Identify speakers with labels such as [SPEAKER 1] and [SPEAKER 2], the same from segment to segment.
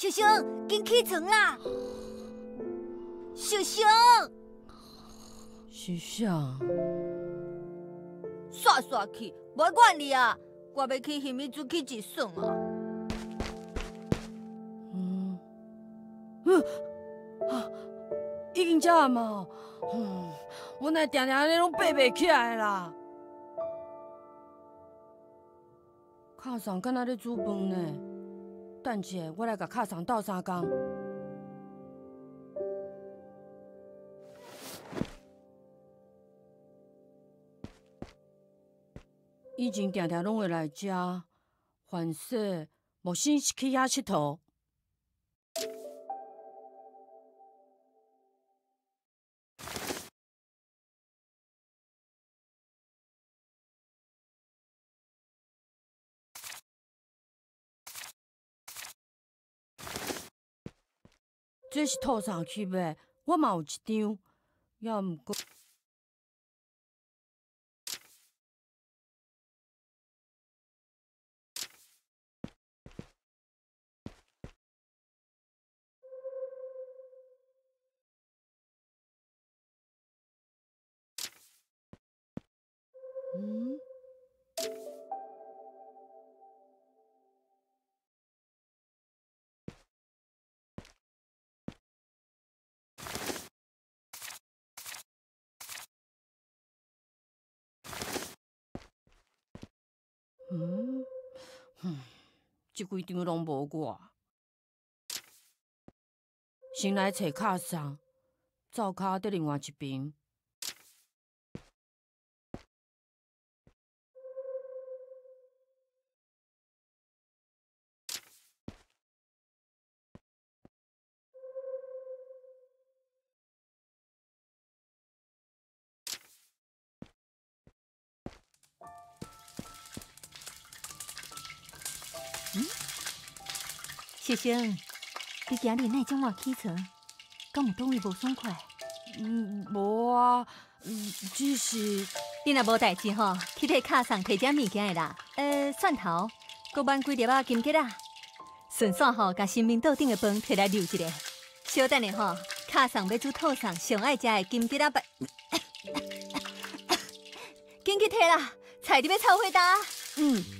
[SPEAKER 1] 小熊，紧起床啦！小熊，
[SPEAKER 2] 是啥？
[SPEAKER 1] 刷刷去，无管你啊！我要去虾米厝去一算啊！
[SPEAKER 2] 嗯，嗯，啊，已经食啊嘛？嗯，我那定定安尼拢爬袂起来啦。靠上敢若咧煮饭呢？等下我来甲卡上斗相共。以前常常拢会来遮，凡说无心是去遐佚佗。这是套上去呗，我嘛有一张，要毋过。嗯，哼，这几张拢无我，先来找卡上，灶卡伫另外一边。
[SPEAKER 1] 先生，你今日哪种话起床？敢有当位无爽快？
[SPEAKER 2] 嗯，无啊，嗯，只是
[SPEAKER 1] 你若无代志吼，去替卡上摕点物件的啦。呃，蒜头，搁挽几粒啊金桔啊，顺便吼，甲新民岛顶的饭摕来留一下。稍等下吼，卡上要煮套上上爱食的金桔啊饭，紧去摕啦，菜伫要炒火干。
[SPEAKER 2] 嗯。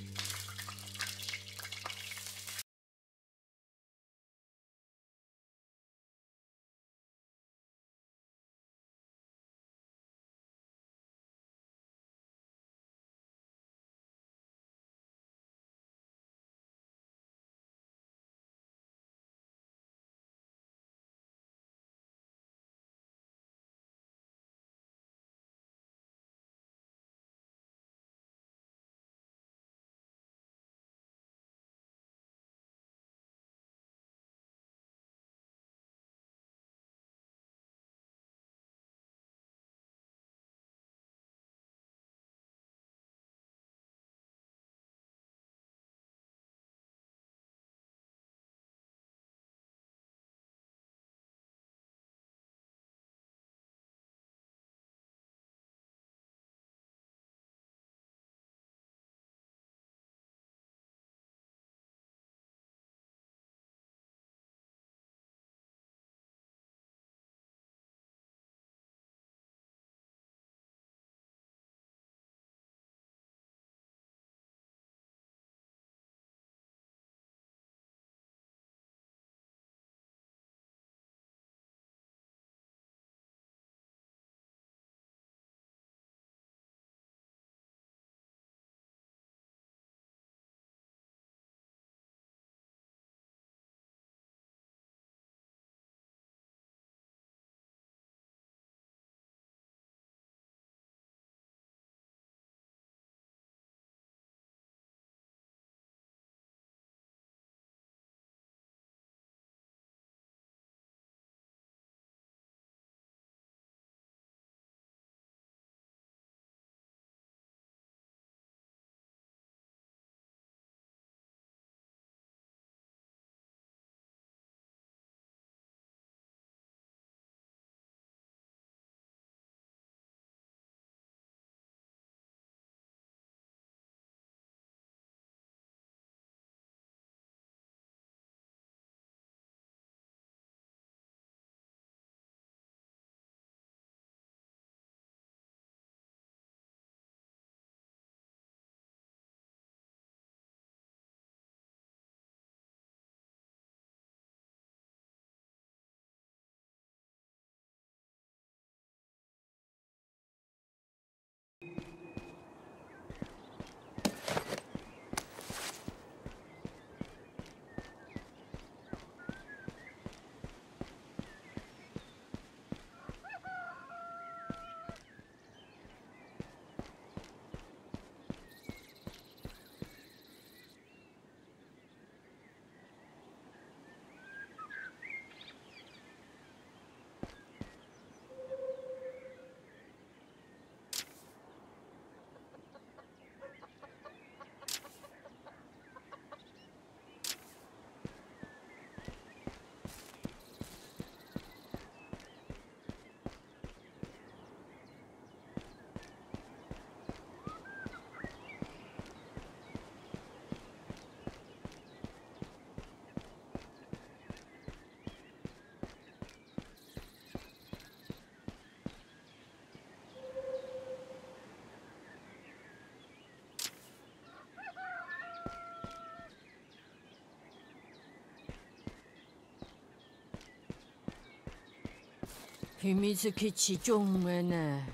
[SPEAKER 2] 迄咪出去饲足远的呢。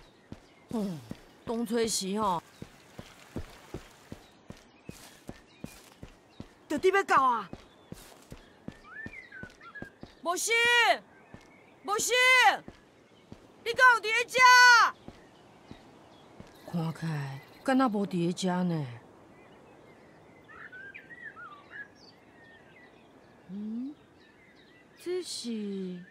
[SPEAKER 2] 嗯，冬吹时吼，就伫要到啊！无心，无心，你敢有伫咧遮？看起来敢若无伫咧遮呢。嗯，这是？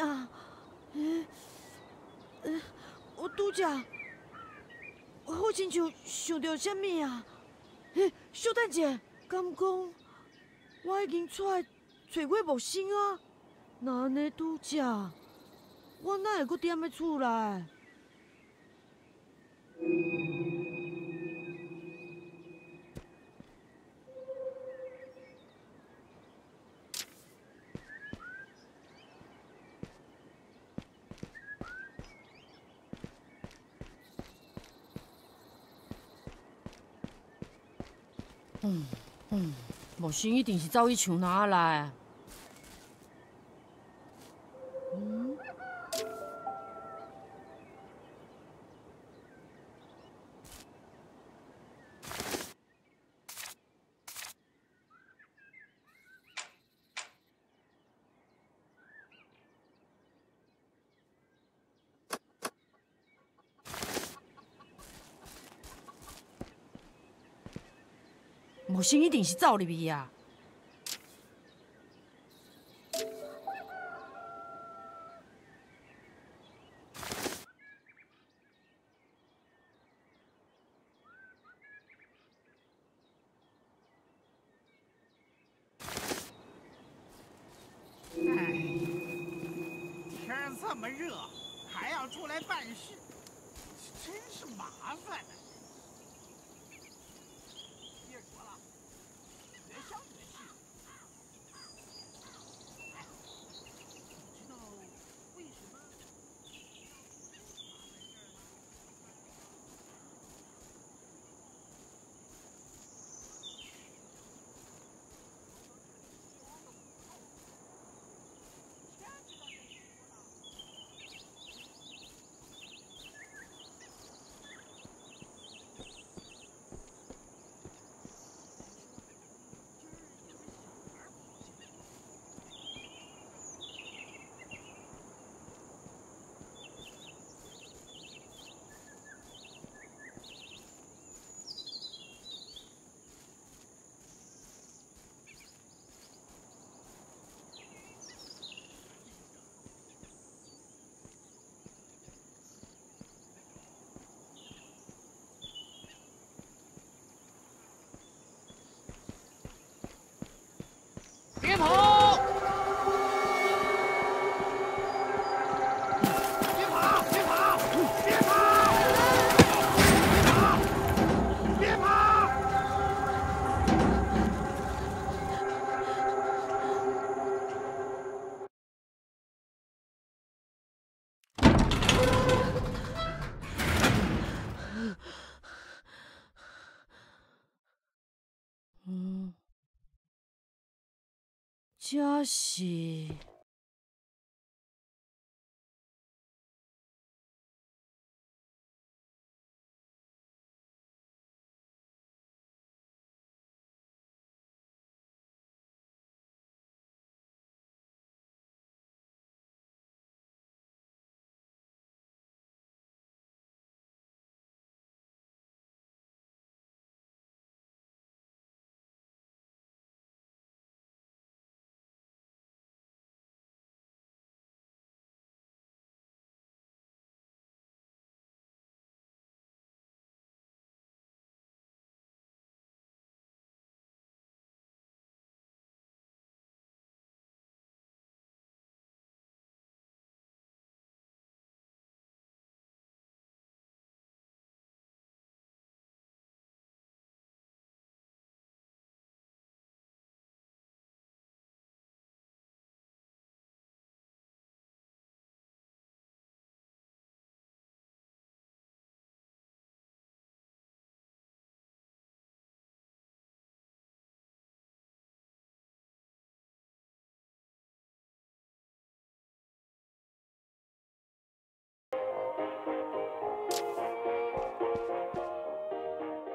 [SPEAKER 2] 什么啊？嗯，我拄则，我好亲像想到什么啊？嘿，小等者，敢讲我已经出来找过木星啊？那安尼拄则，我哪会搁踮咧厝内？心一定是走去墙哪来？嗯，一定是走入去啊！
[SPEAKER 3] 哎，天儿这么热，还要出来办事，真是麻烦呢。别说了，越想越气。哎，你知道为什么？别跑！
[SPEAKER 2] 这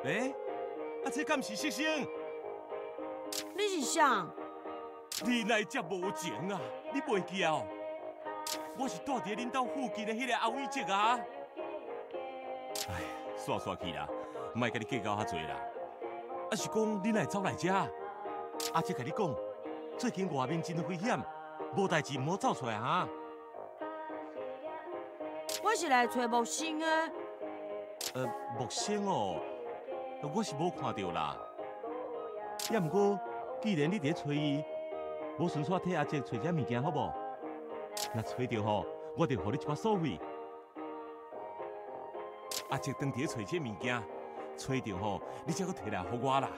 [SPEAKER 2] 是。
[SPEAKER 4] 诶，啊这敢是色星？
[SPEAKER 2] 你是谁？
[SPEAKER 4] 你来这无情啊！你袂记哦？我是住伫恁兜附近的迄个阿伟姐啊！哎，煞煞去啦，莫甲你计较遐济啦。啊是讲恁来走来遮，阿姐甲你讲，最近外面真危险，无代志毋好走出来哈。
[SPEAKER 2] 我是来找木星的。
[SPEAKER 4] 呃，木星哦，我是无看到啦。也毋过，既然你伫咧找伊，无顺续替阿姐找些物件好无？若找到吼，我就互你一寡所费。阿姐当伫咧找只物件，找到吼，你才阁摕来互我啦。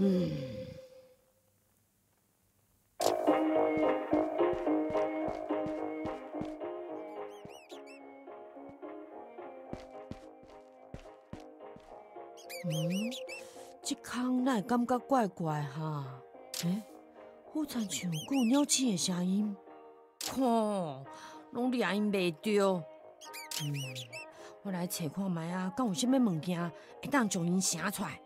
[SPEAKER 2] 嗯。嗯，这空哪会感觉怪怪哈？诶，好亲像有鸟鼠的声音，看，拢掠音袂着。嗯，我来找看觅啊，敢有啥物物件会当将因声出来？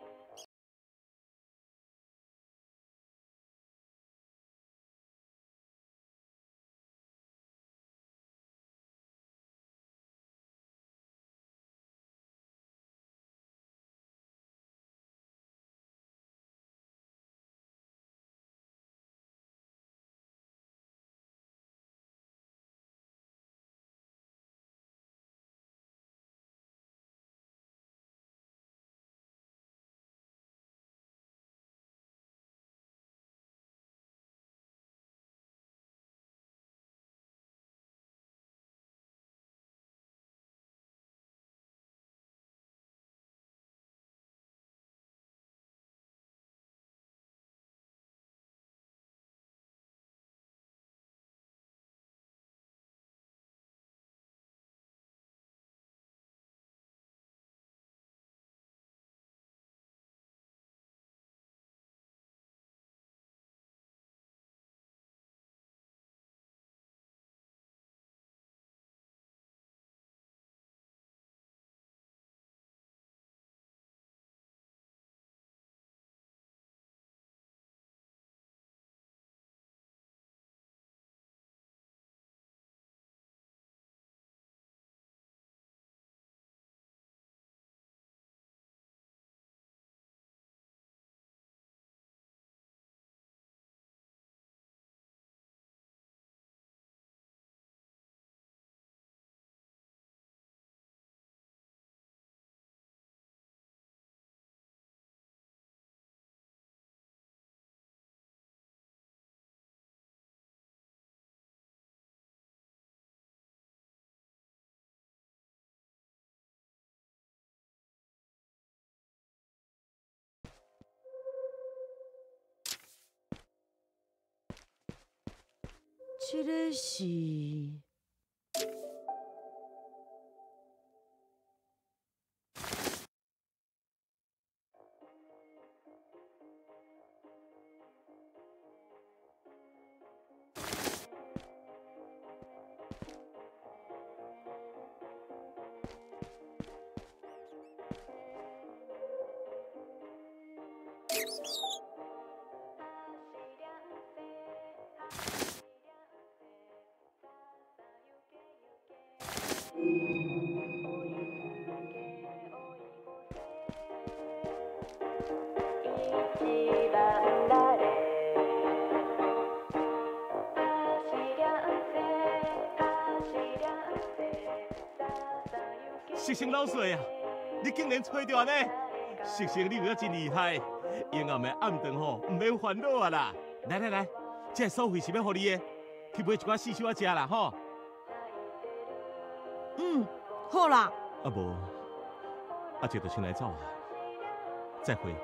[SPEAKER 2] 这
[SPEAKER 4] 石生老细啊，你竟然吹到安尼！石生你可真厉害，以后的暗顿吼唔免烦恼啊啦！来来来，这收费是要互你的，去买一寡四手仔食啦吼。
[SPEAKER 2] 嗯，好啦。
[SPEAKER 4] 啊伯，阿姐就先来走啊，再会。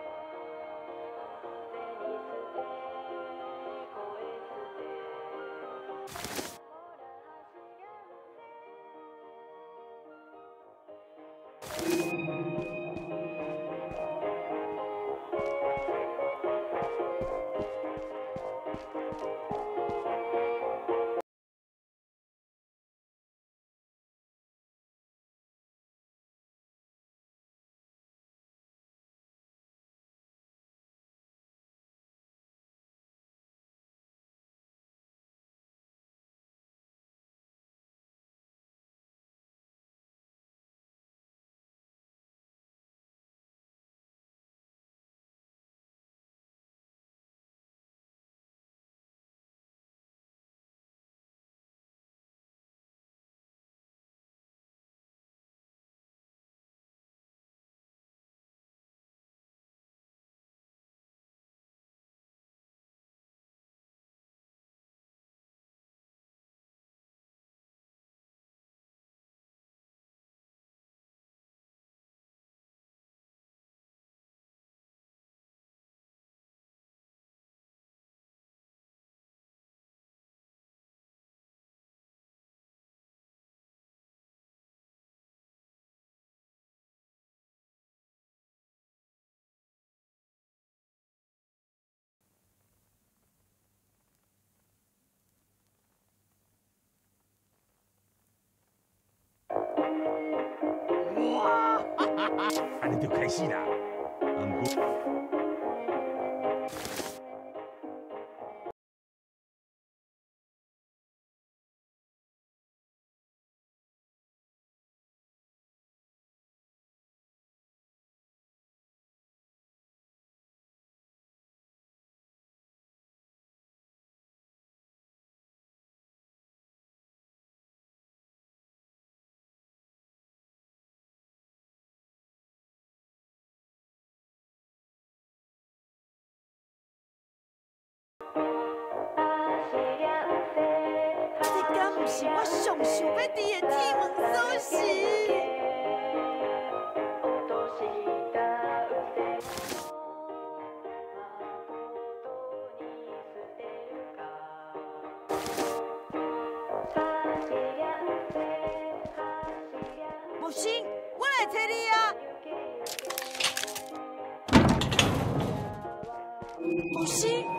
[SPEAKER 4] 安尼就开始啦。
[SPEAKER 2] 这敢不是我上想要伫的天王所是？木星，我来找你啊！木星。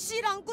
[SPEAKER 2] 还是什么死人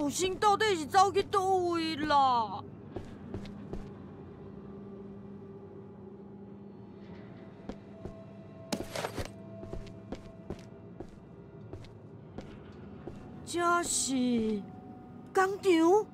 [SPEAKER 2] 木星到底是走去倒位啦？这是工厂？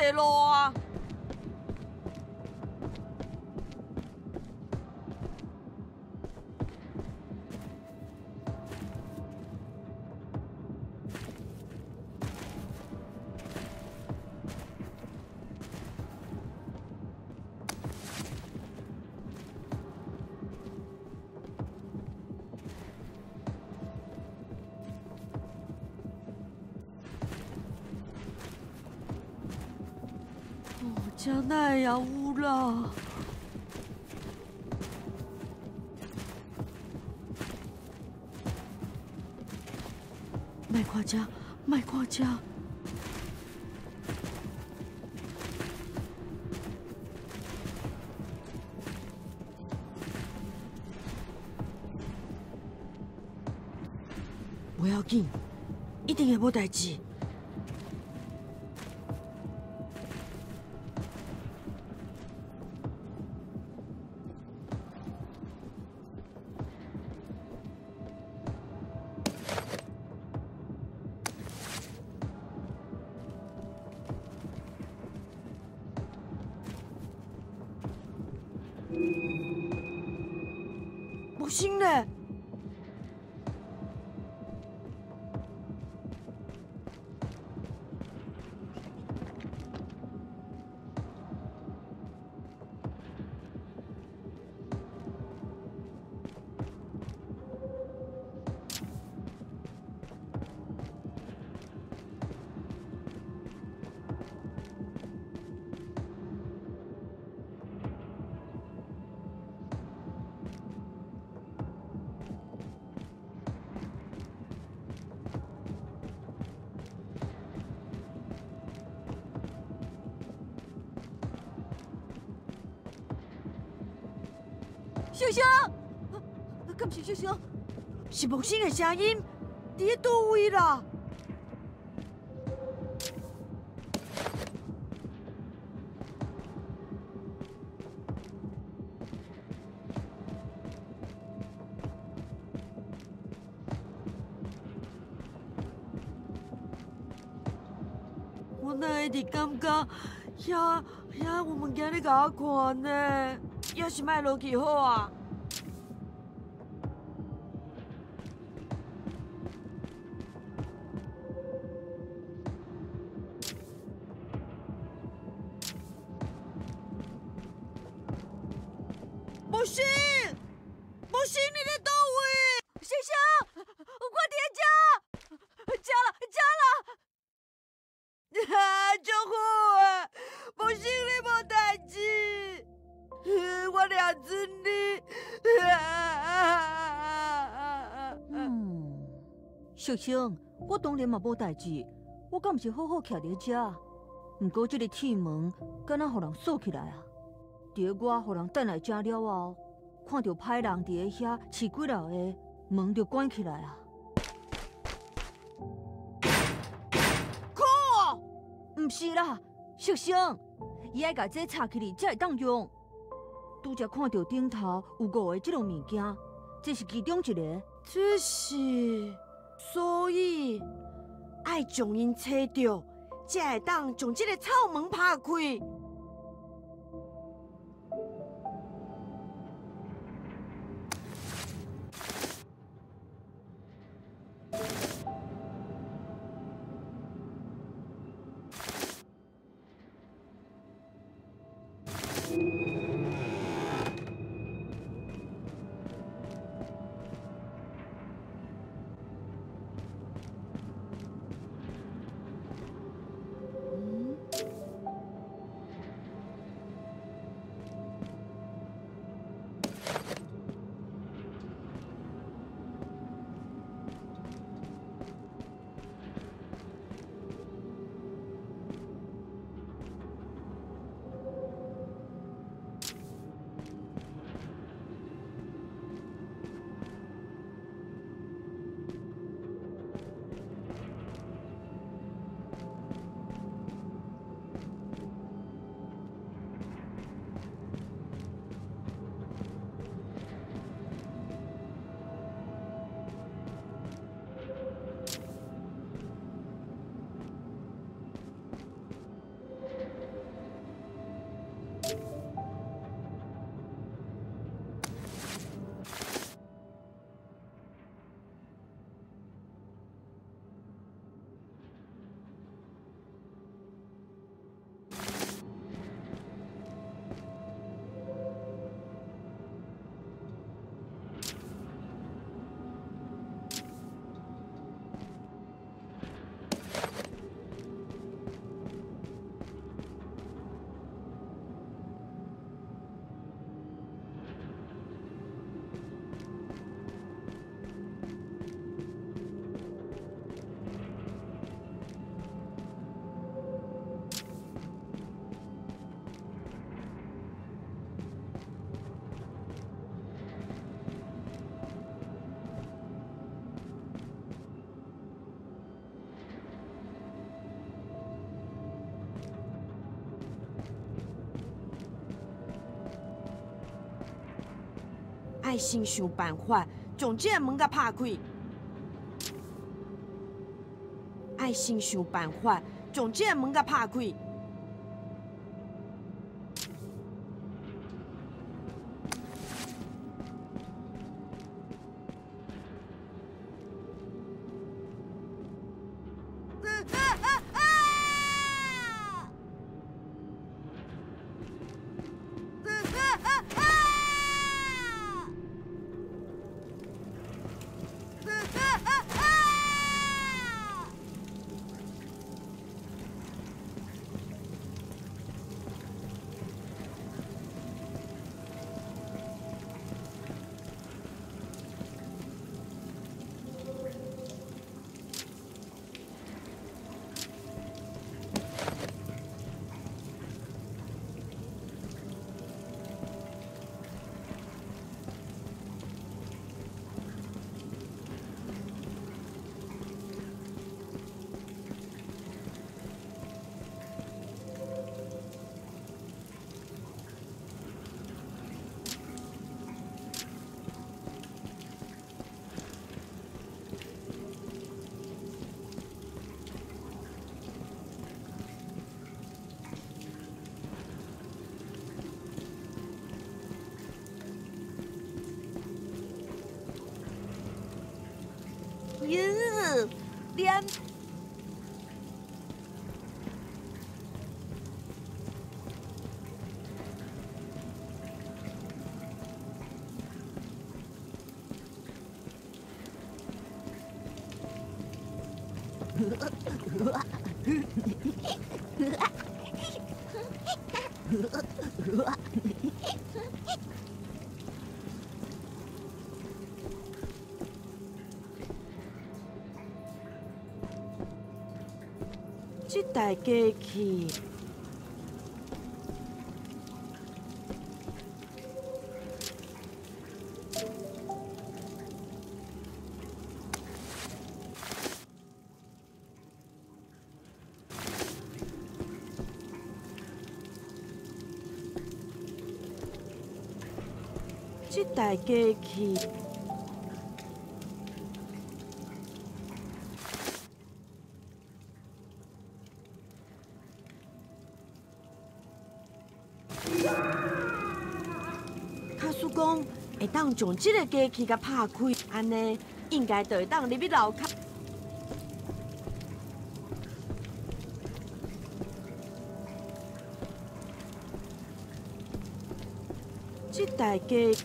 [SPEAKER 2] 我只有细路啊。一定会敢是？是木星的声音，伫咧倒位啦？我哪会伫感觉遐遐有物件咧甲我看呢？要是卖落去好啊！
[SPEAKER 5] 小生，我当然嘛无代志，我敢毋是好好徛伫遮。毋过即个铁门，敢若互人锁起来啊！伫我互人等来遮了后，看到歹人伫个遐饲几牢个门就关起来啊！
[SPEAKER 2] 哭！
[SPEAKER 5] 毋是啦，小生，伊爱甲这插起哩，才会当用。拄则看到顶头有五个即种物件，这是其中一个。
[SPEAKER 2] 这是，所以爱将因切掉，才会当将这个草门拍开。爱先想办法将这个门甲拍开，爱先想办法将这个门甲拍开。台机器。这台机器。当将这个机器甲拍开，安尼应该就会当入去楼骹。这台机。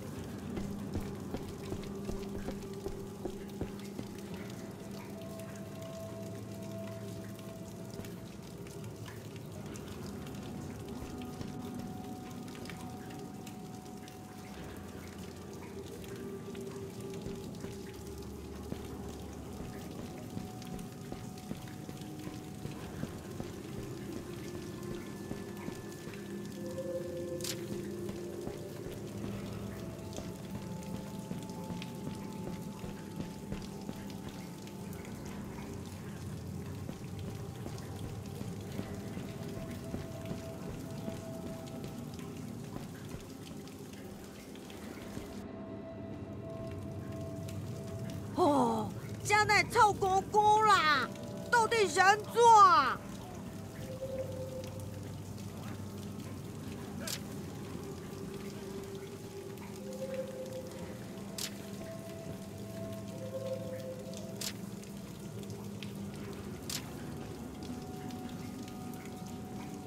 [SPEAKER 2] 那臭狗狗啦到底想做？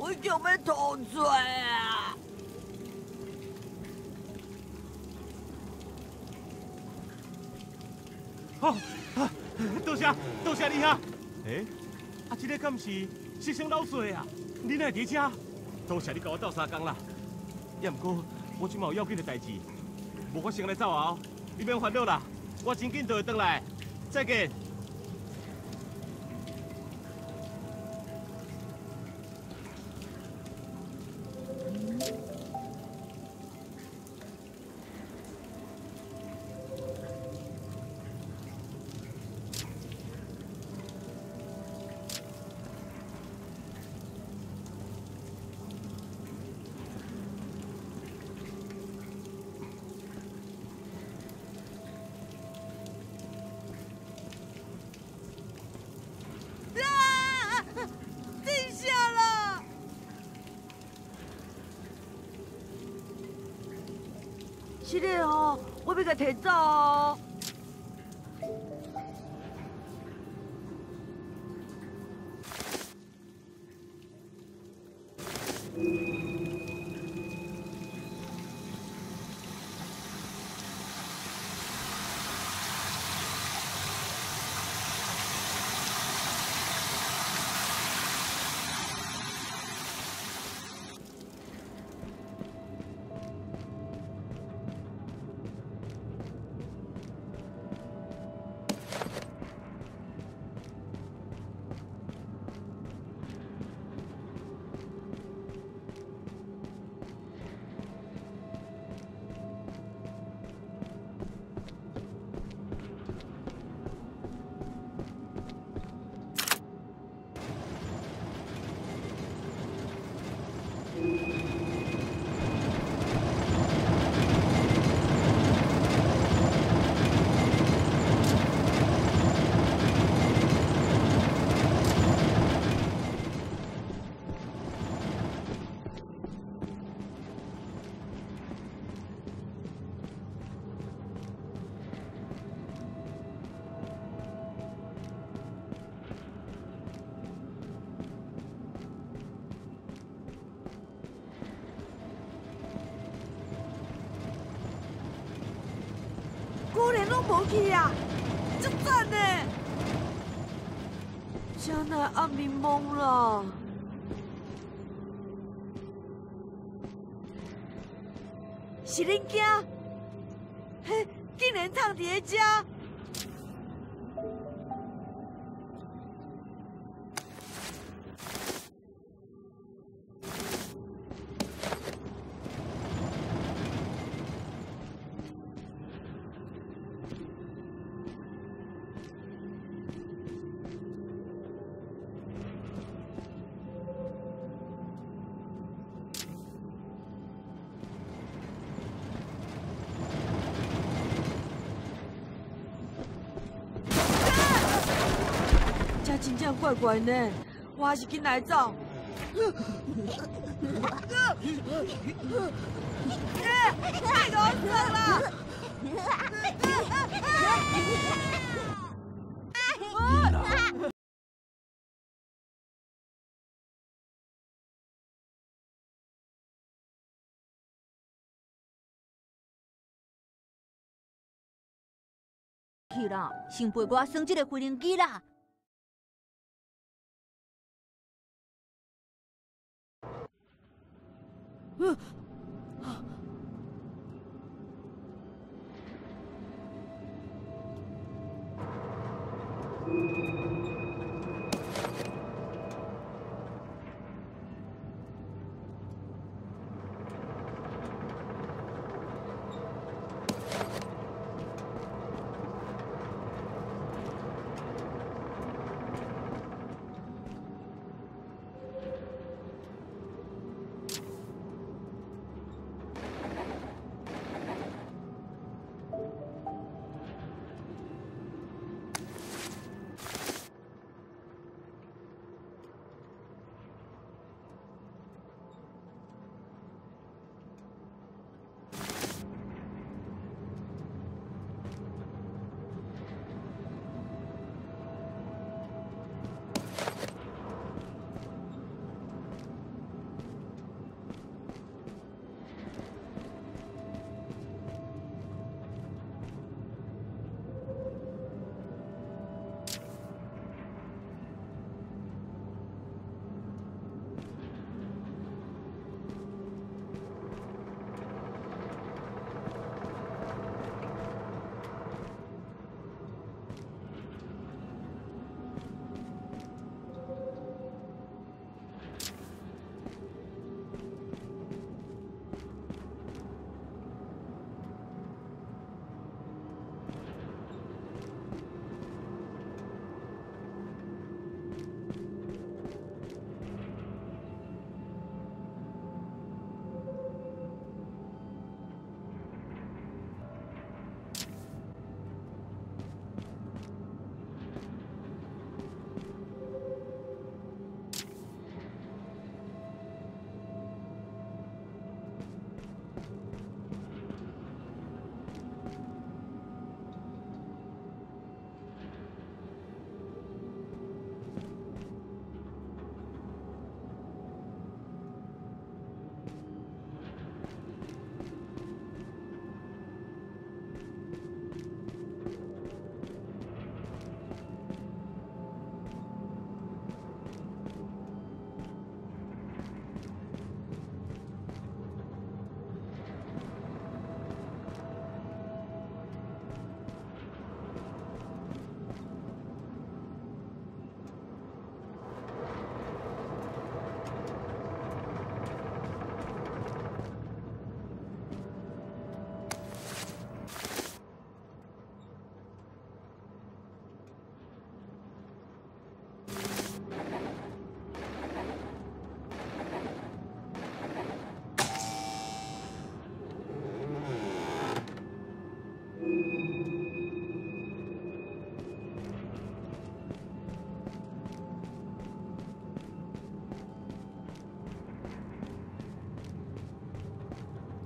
[SPEAKER 2] 我就没偷嘴啊！
[SPEAKER 4] 哦，啊，多谢多谢你啊！诶，啊，这个敢是牺牲老岁啊？你哪会伫遮？多谢你甲我斗相共啦。也毋过我即嘛有要紧的代志，无法先来走啊！你免烦恼啦，我真紧就会回来。再见。
[SPEAKER 2] 哦，我要甲摕无去啊，真赞呢！真来暗迷蒙了，是恁囝？嘿，竟然藏伫咧遮！怪怪呢，我还是紧来走。太搞笑了！
[SPEAKER 5] 去啦，先陪我耍这个飞行机啦。
[SPEAKER 2] 嗯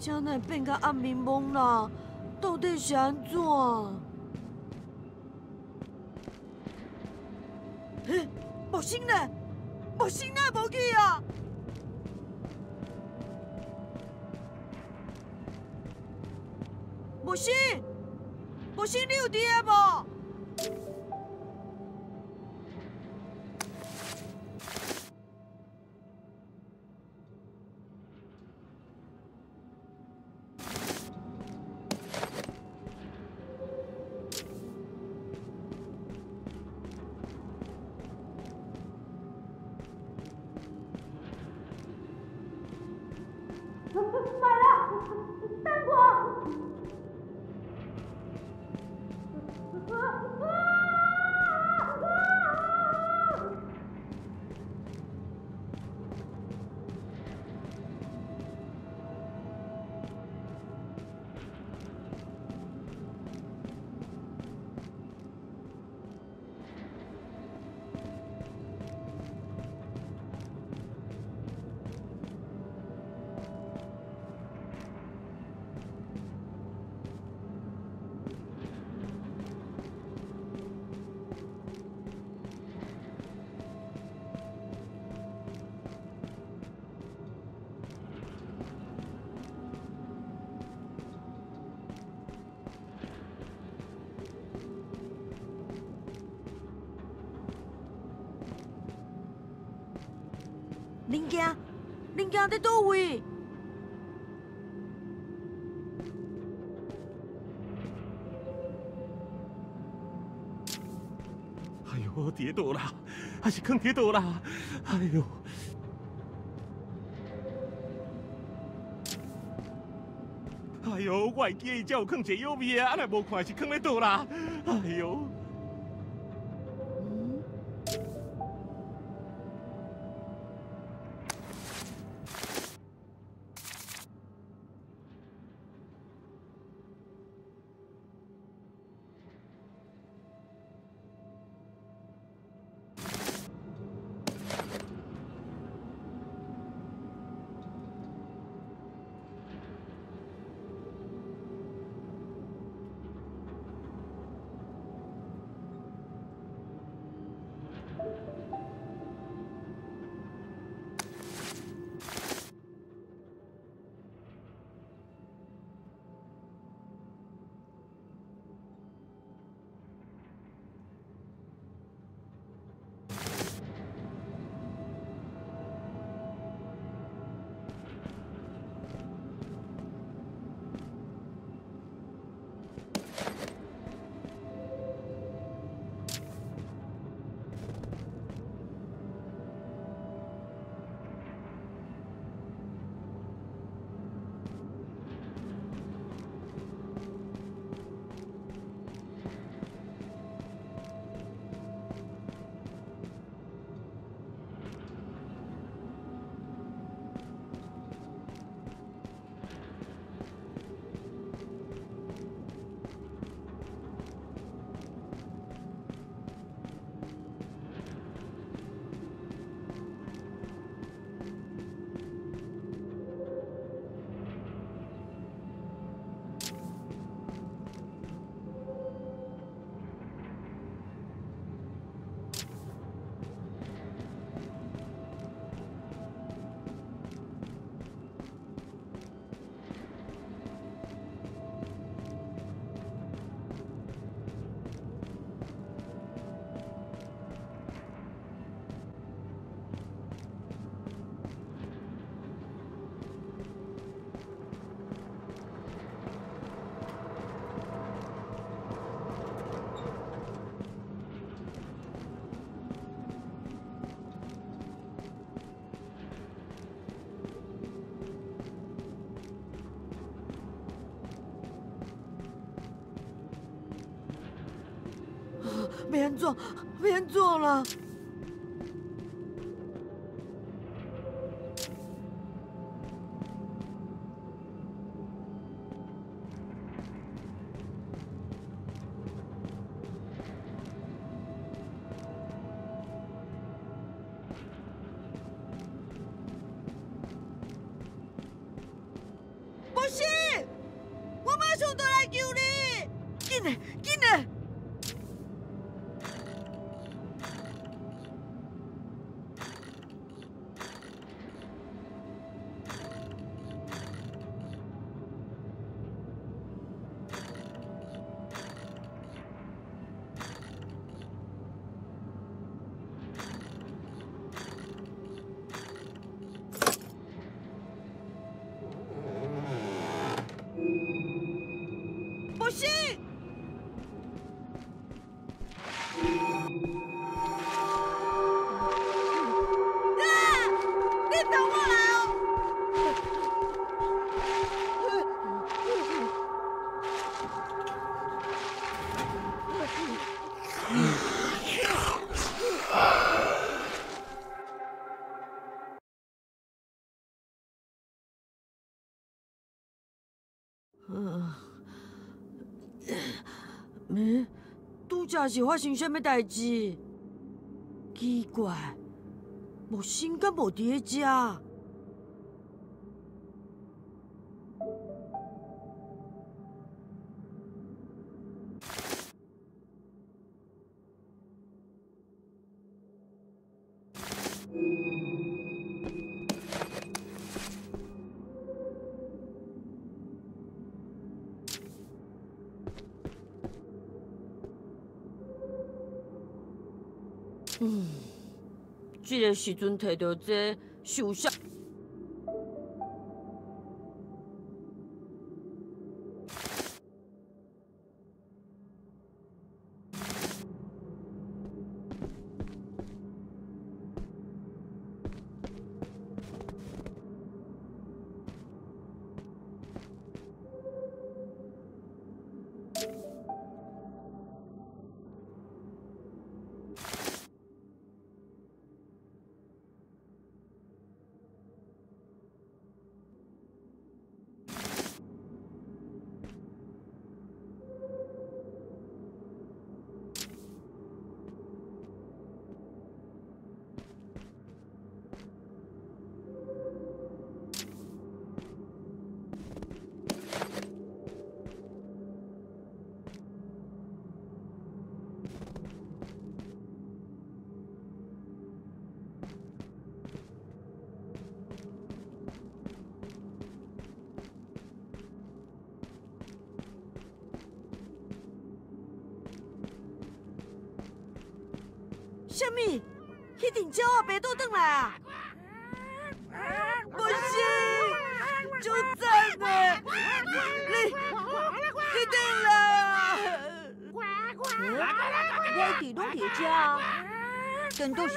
[SPEAKER 2] 将来变个暗迷蒙啦，到底是安怎？嘿，木星呢？木星呢？无去啊！木星，木星，你有伫啊无？恁囝在倒位？
[SPEAKER 4] 哎呦，跌倒啦，还是坑跌倒啦！哎呦，哎呦，我会记伊才有坑一个药味啊，安尼无看是坑咧倒啦！哎呦，
[SPEAKER 2] 别做，别做了。拄则是发生什么代志？奇怪，木星敢无伫咧遮？时阵摕到这，受伤。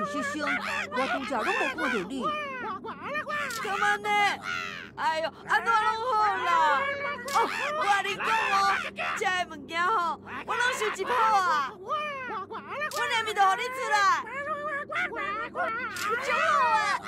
[SPEAKER 5] 是失声，我拄则拢无看到你。
[SPEAKER 2] 干嘛呢？哎呦，安怎拢好啦？哦，我甲你讲哦，这个物件吼，我拢收集好啊！我连面都互你出来，真好啊！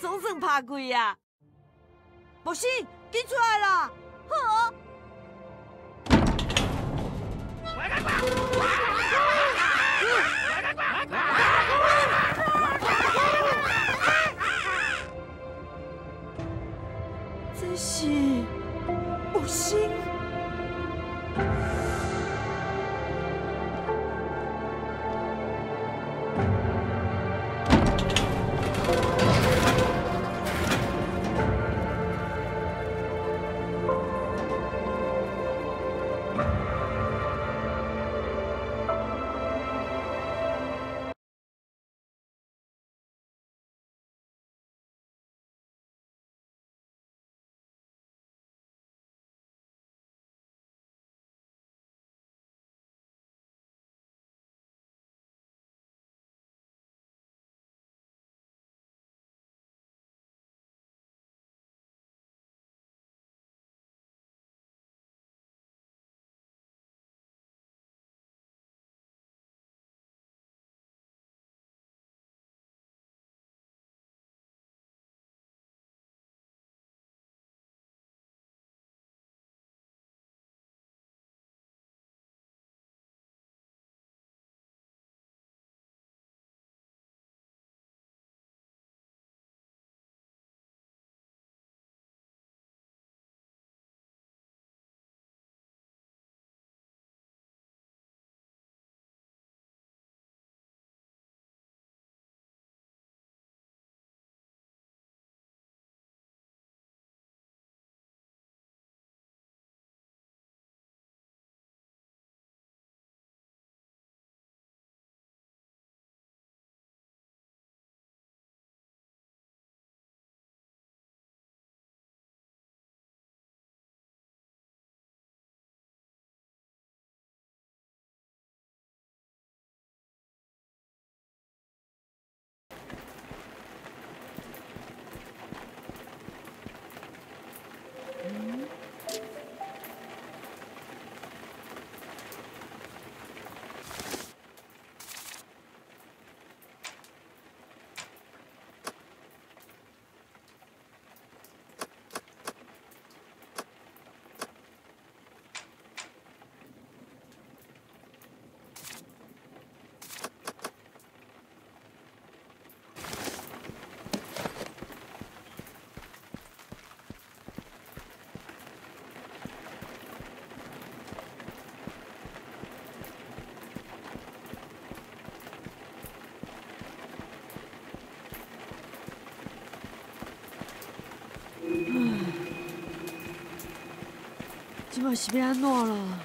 [SPEAKER 2] 总算拍开呀！小新跟出来了。即马是要安怎啦？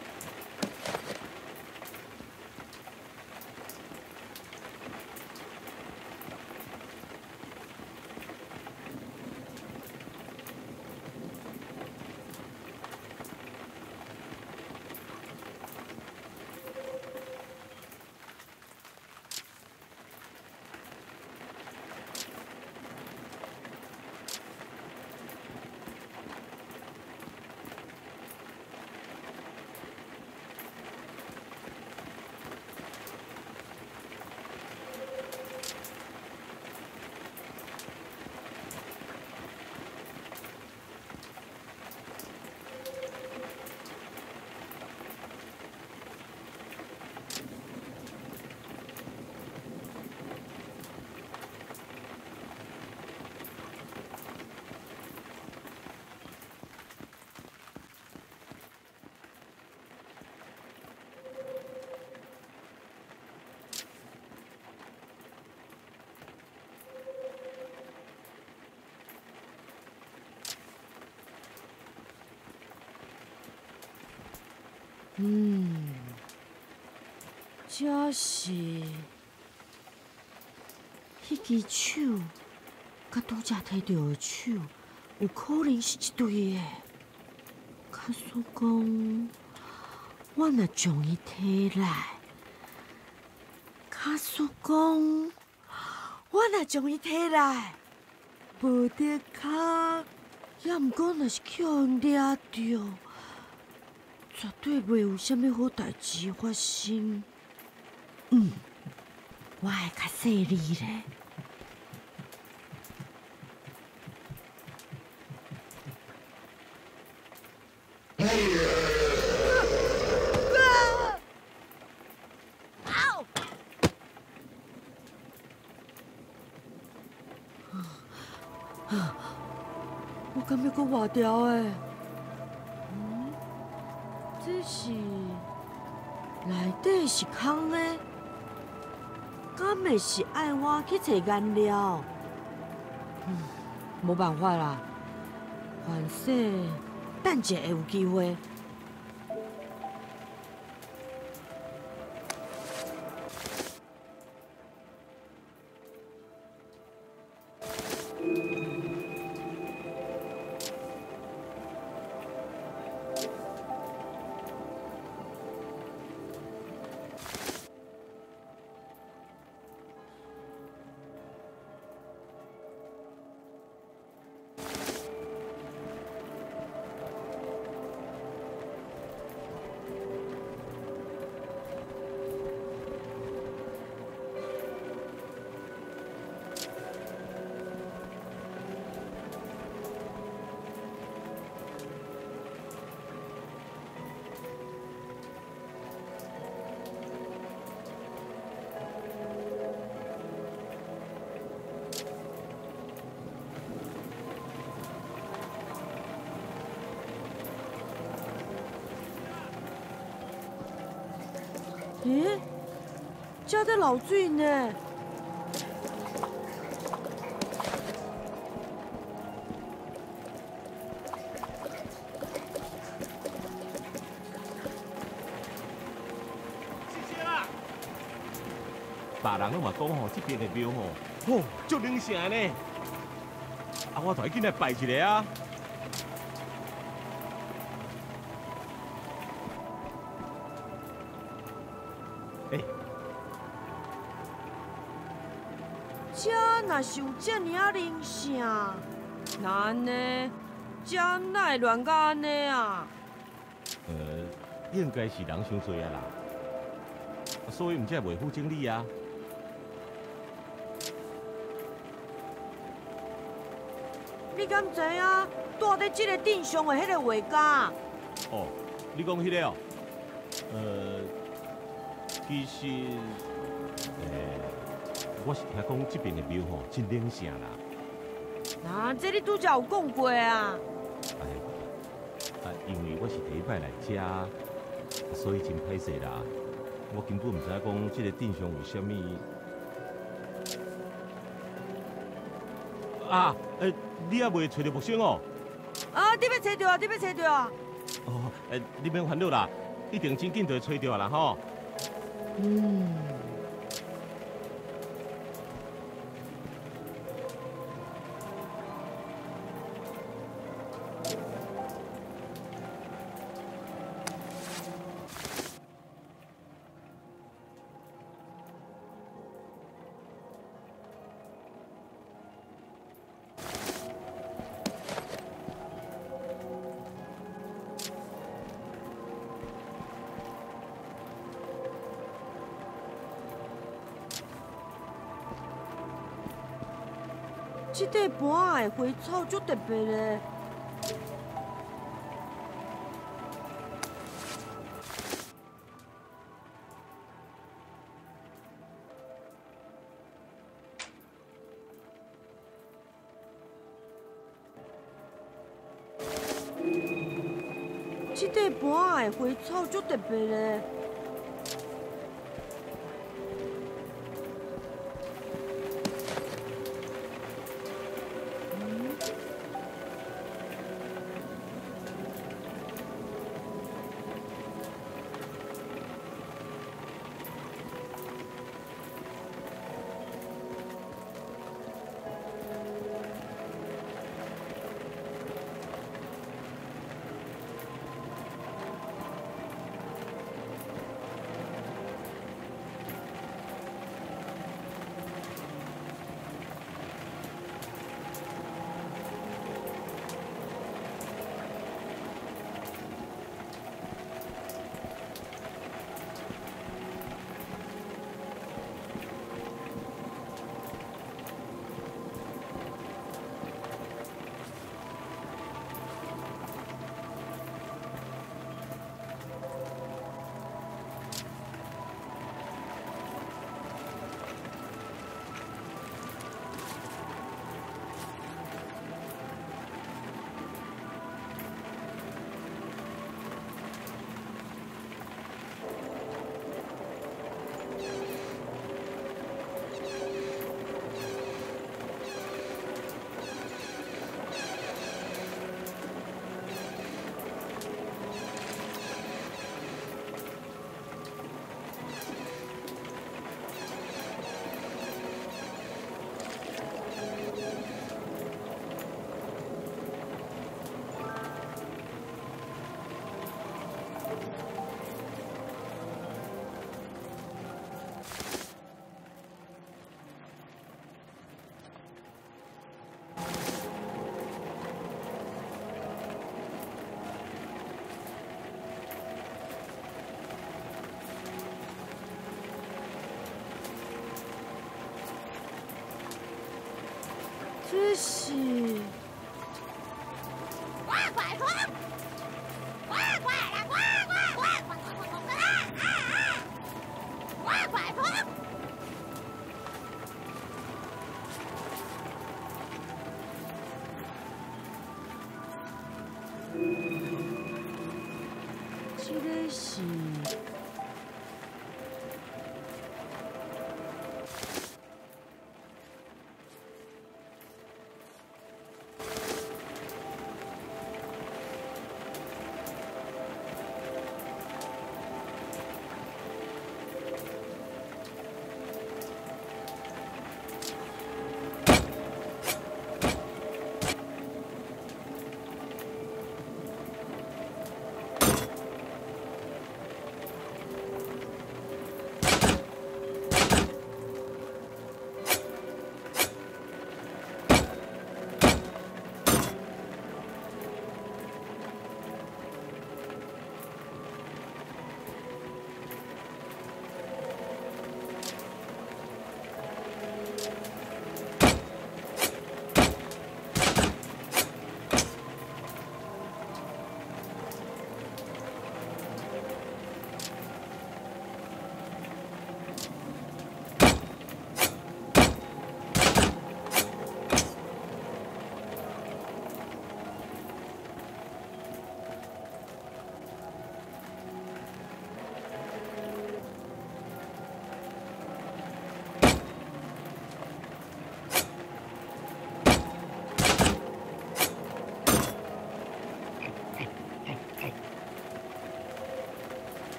[SPEAKER 2] 嗯，这是迄支手，甲拄则摕到的手，有可能是一对的。卡叔讲，我若将伊摕来，卡叔讲，我若将伊摕来，无得卡，也毋过若是叫人抓着。绝对袂有啥物好代志发生。嗯，我会较细腻咧。我感觉阁活掉诶。底是空的，敢会是爱我去找颜料？嗯，无办法啦，反正等者会有机会。咦，这的老水呢？
[SPEAKER 4] 谢谢啦。别人拢嘛讲吼，这边的庙吼，吼足灵圣呢。啊，我带紧来拜一下啊。
[SPEAKER 2] 若是有这尔啊灵性，那安尼，这哪会乱到安尼啊？
[SPEAKER 4] 呃，应该是人伤多啊啦，所以唔才袂负整理啊。
[SPEAKER 2] 你敢知影住伫这个顶上的迄个画家？
[SPEAKER 4] 哦，你讲迄个哦，呃，其实，诶。我是听讲这边的庙吼真灵性啦。
[SPEAKER 2] 那这你拄则有讲过啊？
[SPEAKER 4] 哎，啊，因为我是第一摆来遮，所以真歹势啦。我根本唔知影讲这个镇上有啥物。啊，诶，你也未找到木星哦？
[SPEAKER 2] 啊，你要找到啊？你要找到啊？
[SPEAKER 4] 哦，呃，你免烦恼啦，一定真紧就会找到啦吼。
[SPEAKER 2] 嗯，这块盘的花草足特别的。这块盘的花草足特别的。这是。这是。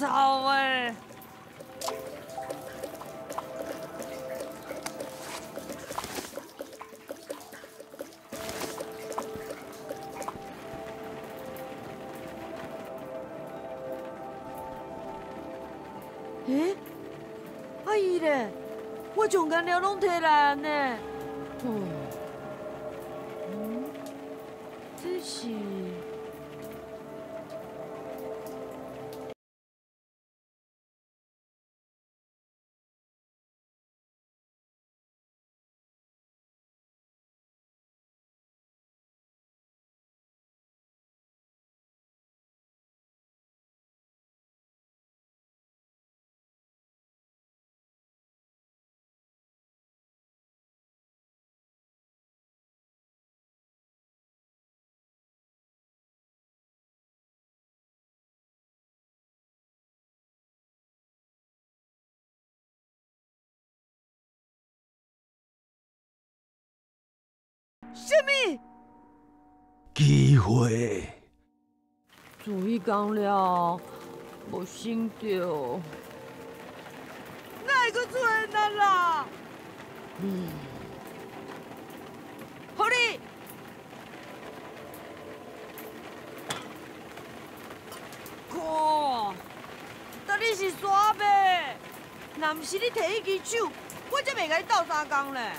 [SPEAKER 2] 有够臭诶！诶，阿姨咧，我从干了拢摕来呢。什么？
[SPEAKER 6] 机会。
[SPEAKER 5] 注意讲了，无心着。
[SPEAKER 2] 哪个出现啊啦？
[SPEAKER 5] 嗯，
[SPEAKER 2] 好你，
[SPEAKER 5] 哥，
[SPEAKER 2] 到底是耍呗？若不是你提起支手，我才袂甲你斗相共咧。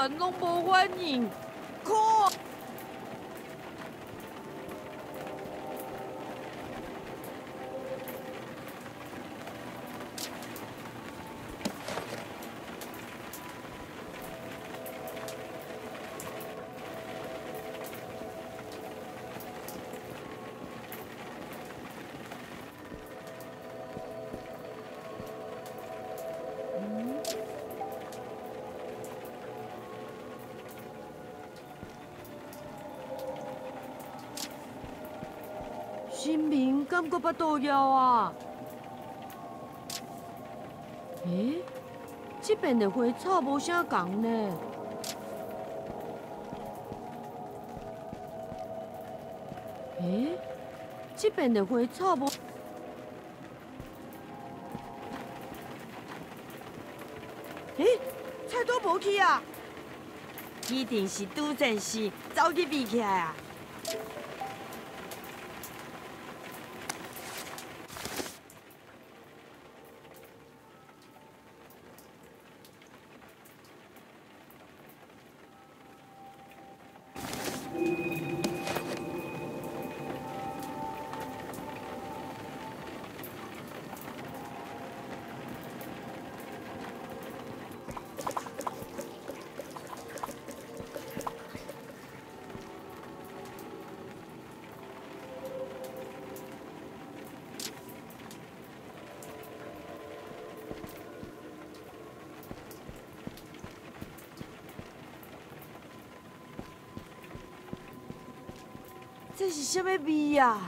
[SPEAKER 5] 全拢无反应。
[SPEAKER 2] 可
[SPEAKER 5] 民敢搁捌倒腰啊？诶，这边的花草无啥共呢。诶，这边的花草无。
[SPEAKER 2] 诶，菜都无去啊？
[SPEAKER 5] 一定是拄阵时走去比起来啊！
[SPEAKER 2] 这是什么味啊？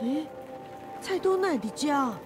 [SPEAKER 2] 诶，菜刀哪会伫遮？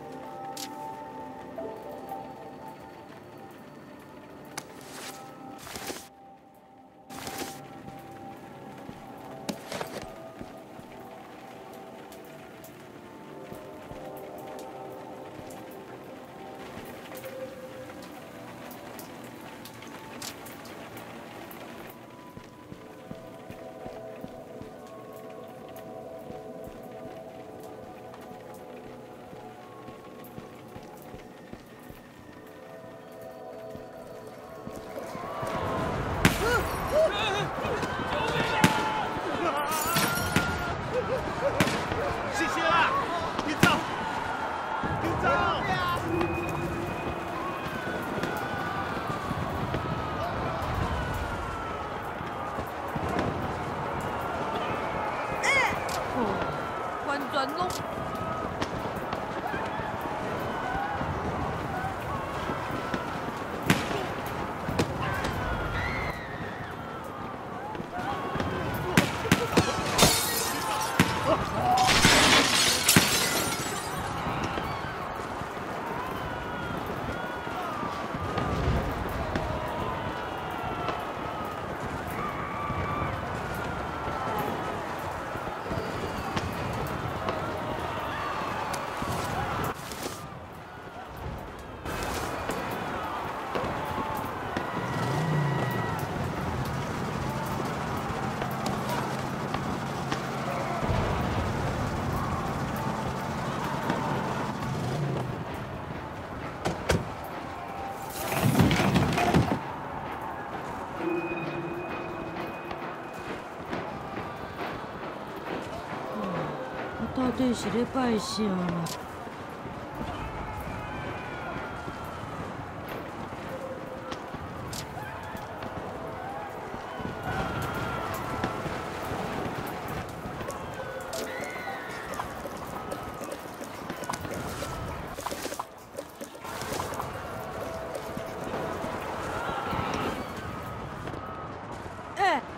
[SPEAKER 5] źle paisia.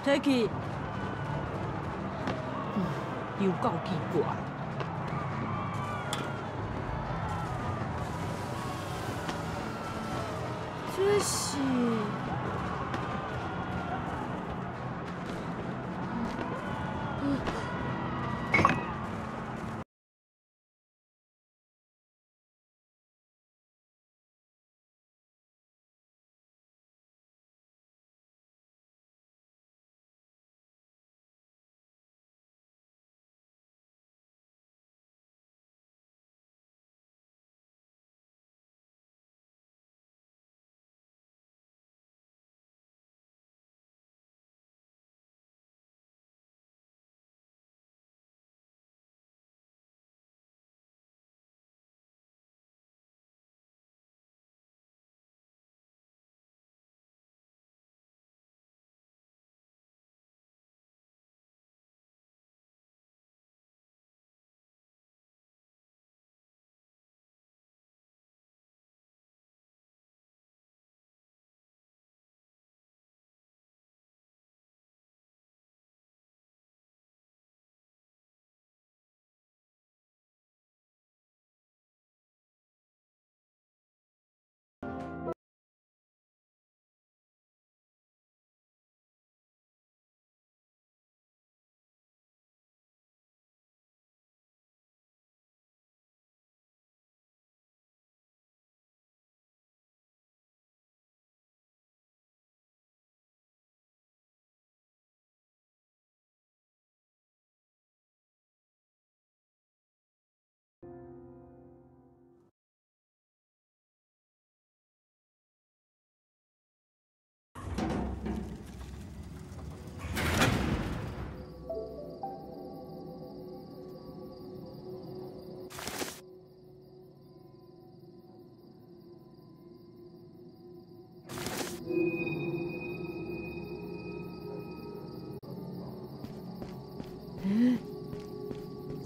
[SPEAKER 5] Taki
[SPEAKER 2] 这是。诶，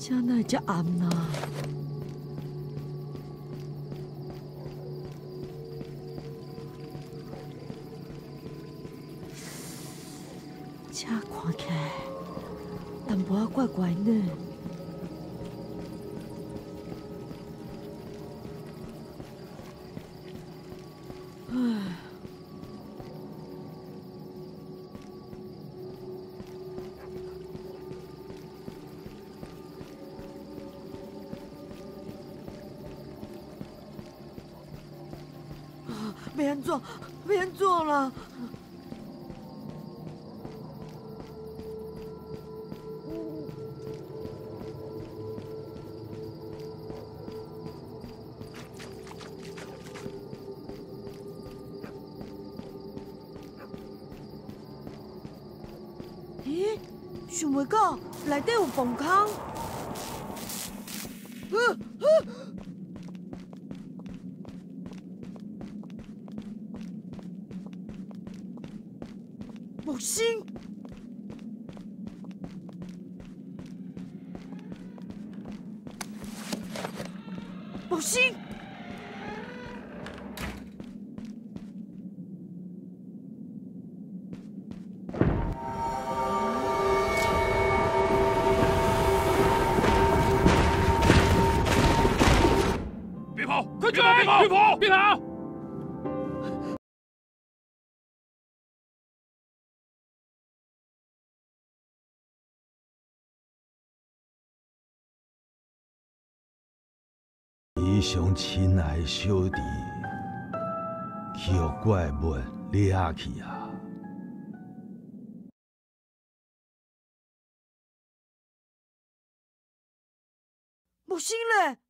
[SPEAKER 2] 这哪会这暗没人做，了。咦，想袂到内底有崩坑。
[SPEAKER 4] 别跑！别跑！别跑！别跑！
[SPEAKER 6] 你上亲爱的小弟，去互怪物掠去啊！
[SPEAKER 2] 木星嘞！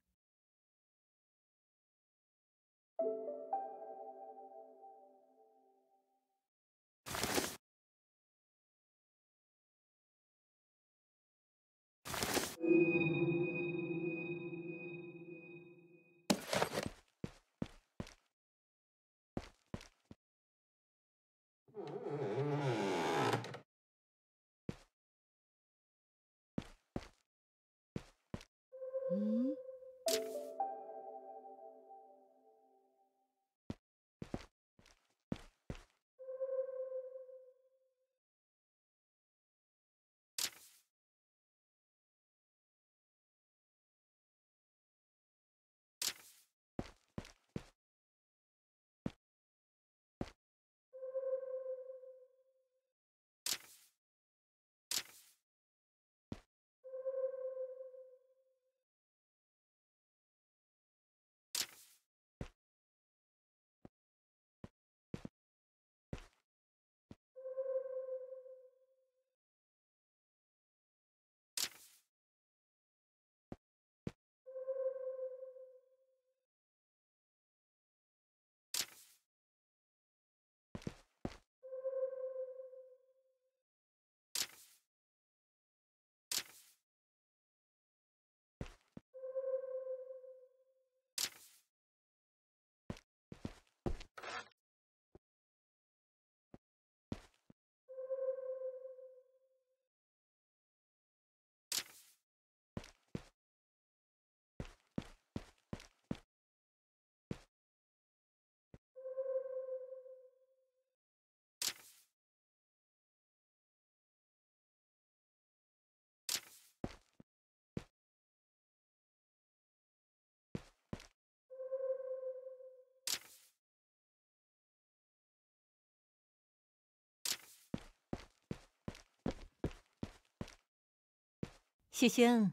[SPEAKER 1] 师兄，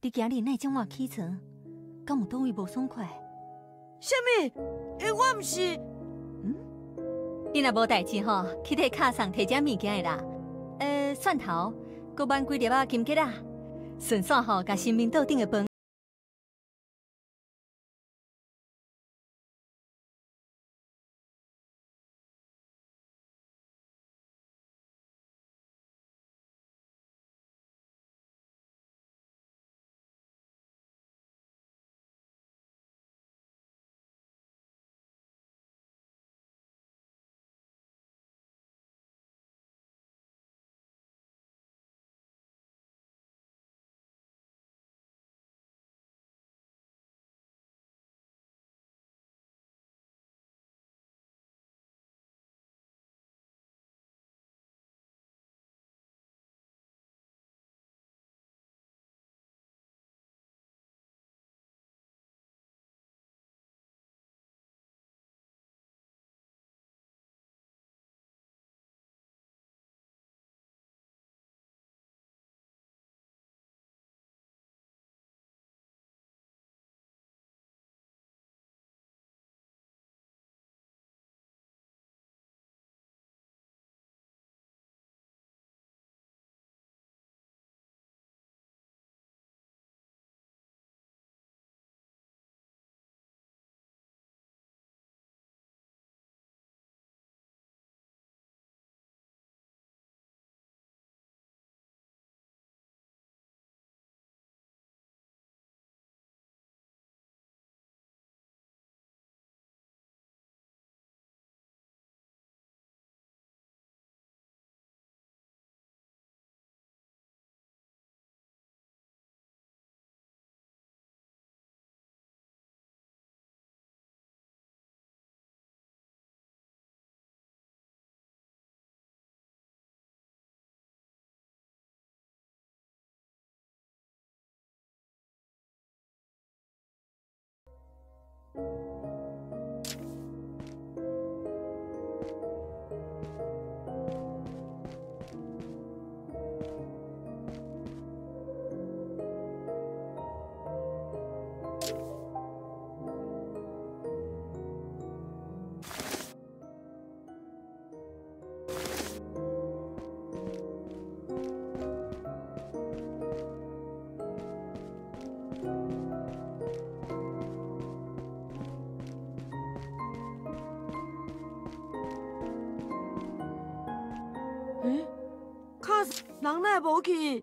[SPEAKER 1] 你今日奈怎晚起床，敢有倒位无爽快？
[SPEAKER 2] 什么？诶，我毋是。
[SPEAKER 1] 嗯你若无代志吼，去替卡上摕点物件的啦。呃，蒜头，搁挽几粒啊金桔啊，顺续吼，甲新民桌顶的饭。
[SPEAKER 2] うん。人奈无去？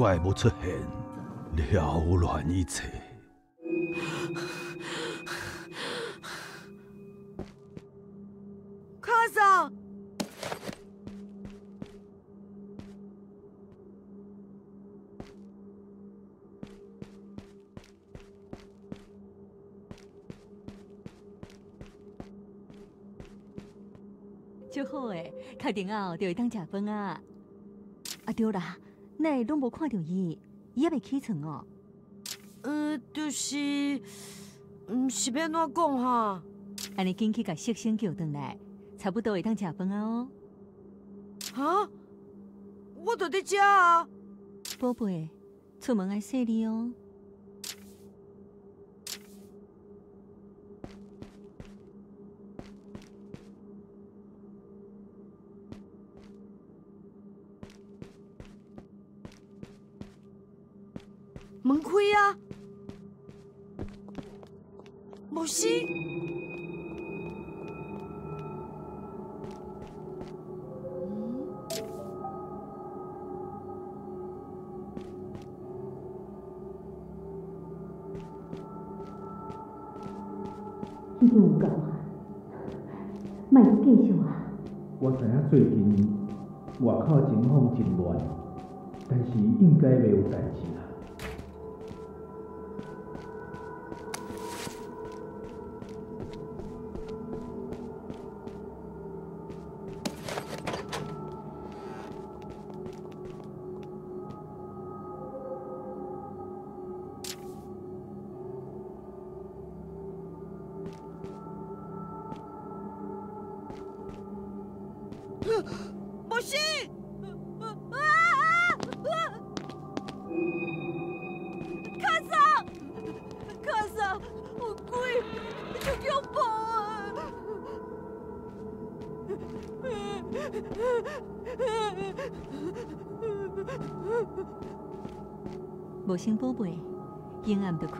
[SPEAKER 6] 怪物出现，扰乱一切。
[SPEAKER 2] 卡上。
[SPEAKER 1] 就好诶，确定后就会当食饭啊。啊对啦，奈拢无看到伊，伊也未起床哦。
[SPEAKER 2] 呃，就是，嗯，是要安怎讲哈？
[SPEAKER 1] 安尼紧去甲先生叫转来，差不多会当食饭啊哦。
[SPEAKER 2] 啊？我伫咧遮啊。
[SPEAKER 1] 宝贝，出门爱说你哦。
[SPEAKER 2] 无声。
[SPEAKER 1] 已经有够啊！莫再继续啊！
[SPEAKER 7] 我知影最近外口情况真乱，但是应该袂有代志啦。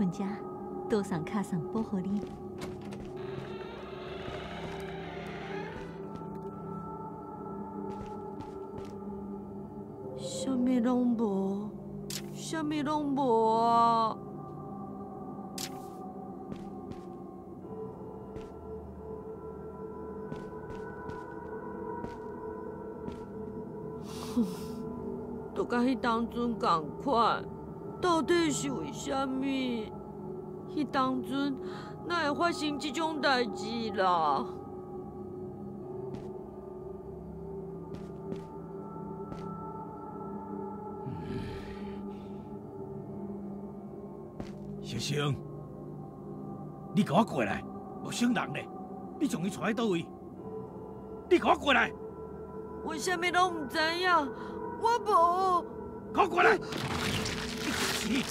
[SPEAKER 1] 困家，多送卡送保护你。
[SPEAKER 2] 什么拢无，什么拢无啊！哼，都甲迄当阵共款，到底是为虾米？迄当阵哪会发生这种代志啦？
[SPEAKER 8] 小星，你给我过来！无生人咧，你将伊带去倒位？你给我过来！
[SPEAKER 2] 我啥物拢唔知影，我无。
[SPEAKER 8] 给我过来！你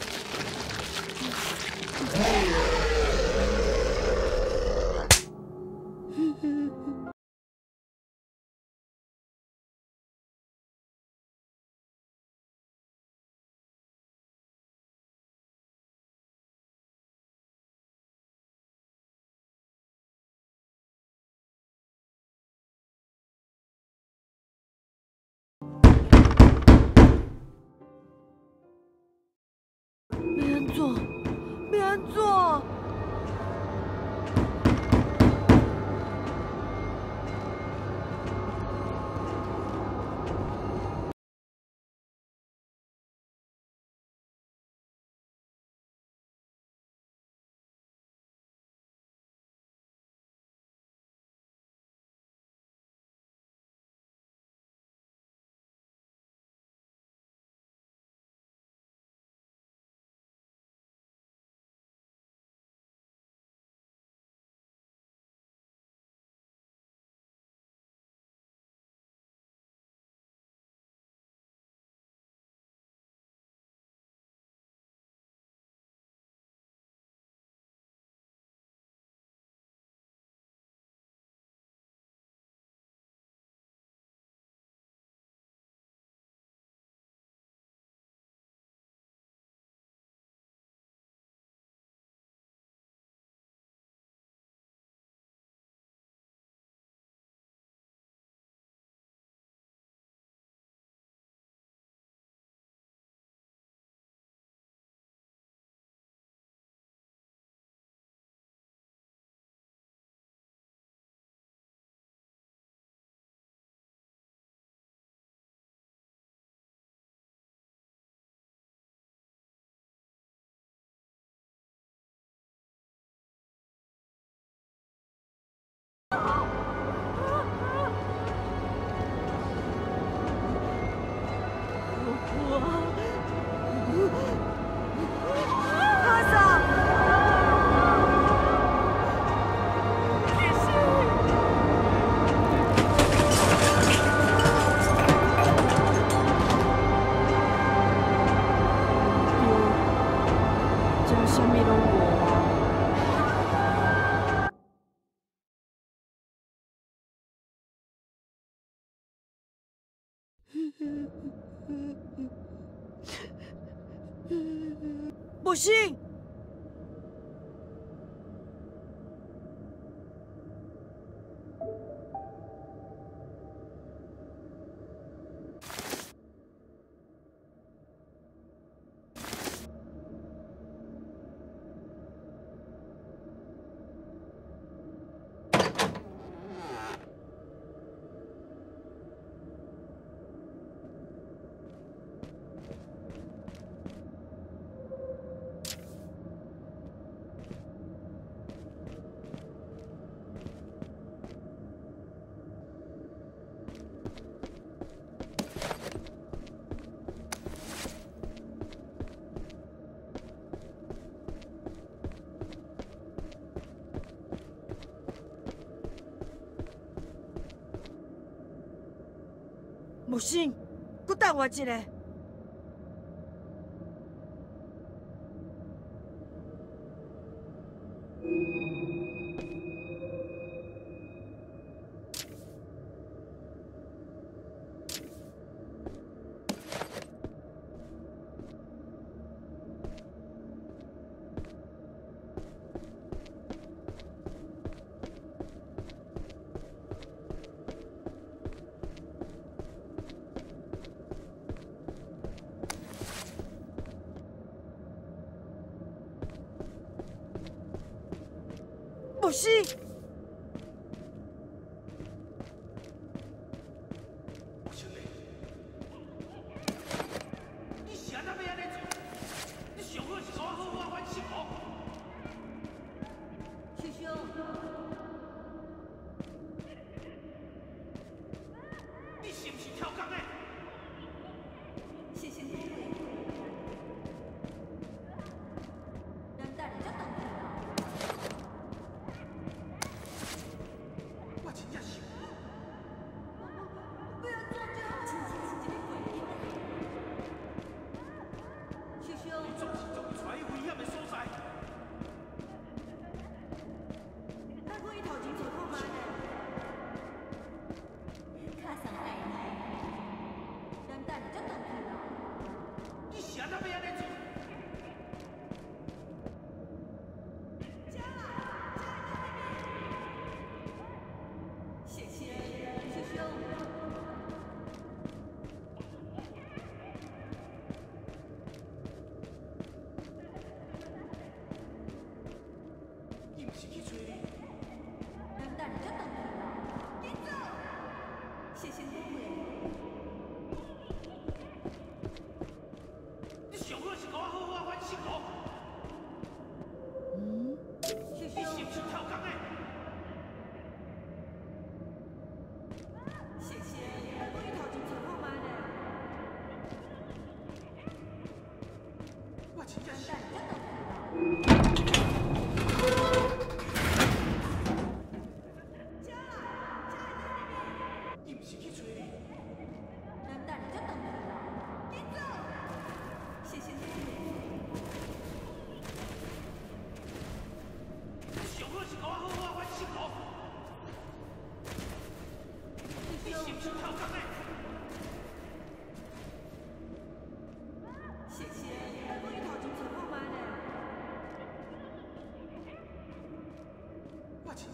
[SPEAKER 2] 惜信。不信等我一
[SPEAKER 5] 个。
[SPEAKER 9] 来小
[SPEAKER 5] 心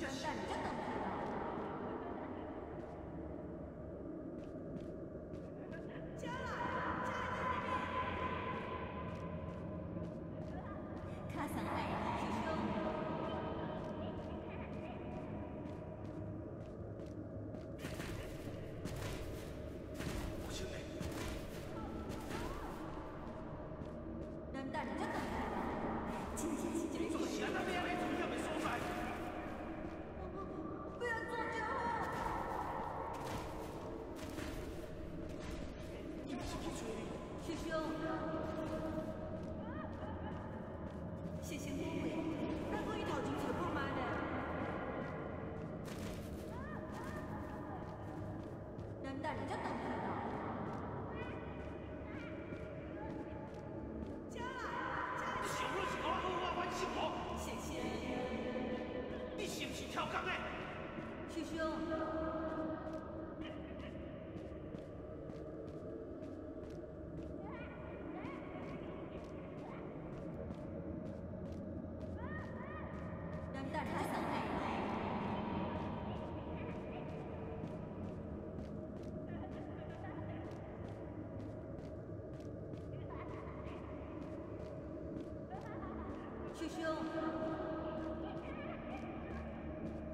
[SPEAKER 5] 圣诞。你就等师兄，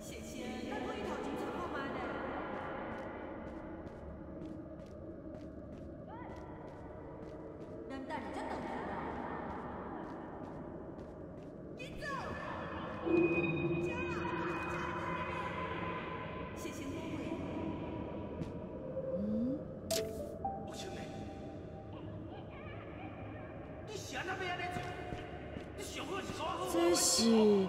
[SPEAKER 5] 贤贤，再弄一条
[SPEAKER 10] 金子好买嘞。喂，难
[SPEAKER 5] 道
[SPEAKER 10] 你
[SPEAKER 5] 就等着？
[SPEAKER 11] 金子，家，家
[SPEAKER 5] 里面，贤贤姑。你
[SPEAKER 2] 闲着呗嘞。寿司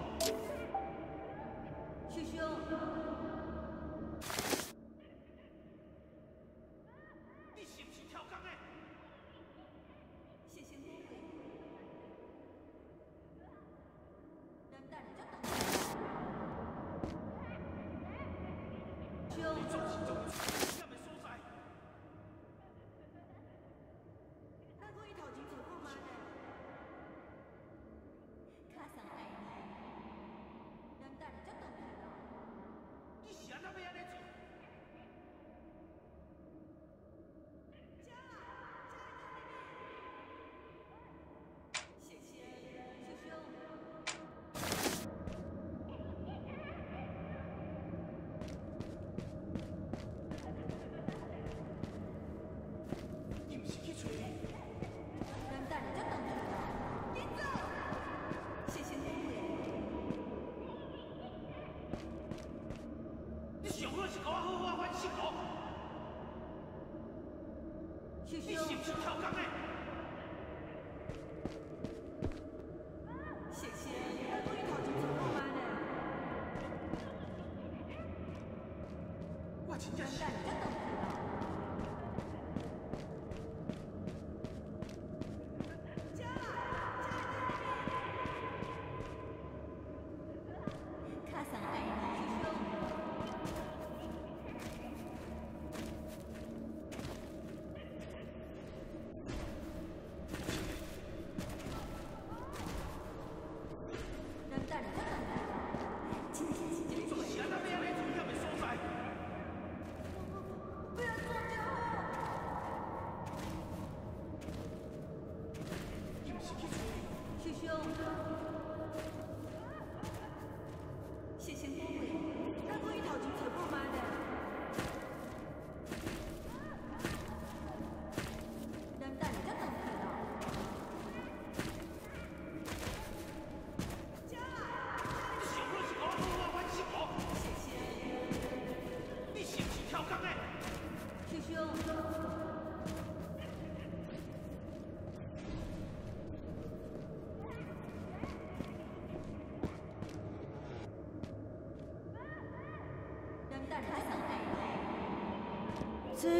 [SPEAKER 5] 你信不
[SPEAKER 2] 信
[SPEAKER 5] 我跳不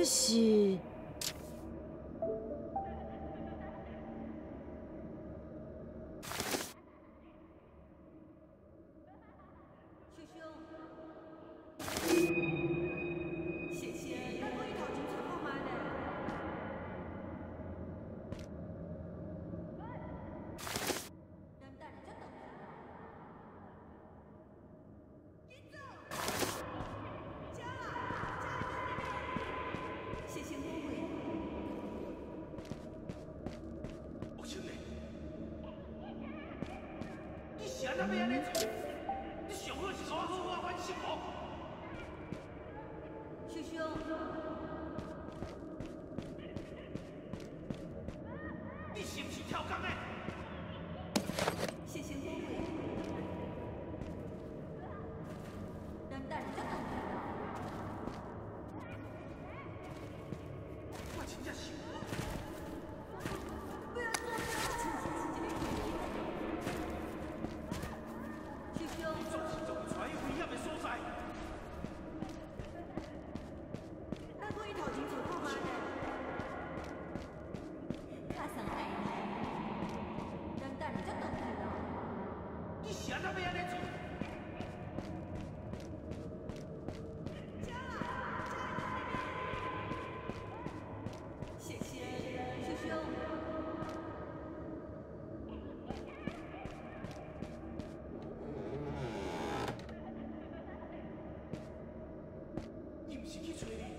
[SPEAKER 2] し。Mm
[SPEAKER 11] -hmm.
[SPEAKER 2] 지켜줘야 돼.